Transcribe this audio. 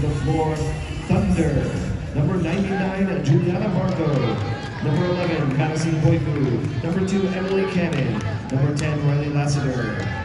the floor, Thunder. Number 99, Juliana Marco. Number 11, Madison Poipu. Number 2, Emily Cannon. Number 10, Riley Lassiter.